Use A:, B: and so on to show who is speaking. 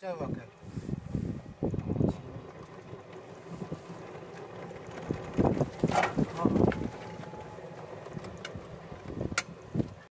A: Çay Bakın.